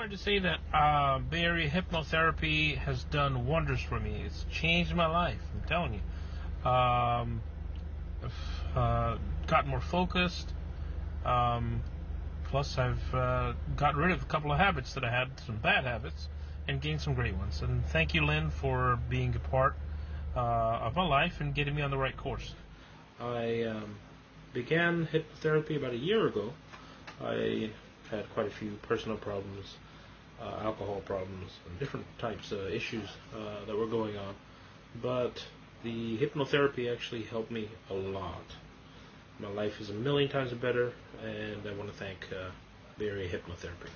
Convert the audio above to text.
wanted to say that uh, Bay Area hypnotherapy has done wonders for me. It's changed my life. I'm telling you. Um, I've uh, gotten more focused. Um, plus, I've uh, got rid of a couple of habits that I had, some bad habits, and gained some great ones. And thank you, Lynn, for being a part uh, of my life and getting me on the right course. I um, began hypnotherapy about a year ago. I had quite a few personal problems, uh, alcohol problems, and different types of issues uh, that were going on. But the hypnotherapy actually helped me a lot. My life is a million times better, and I want to thank uh, Area Hypnotherapy.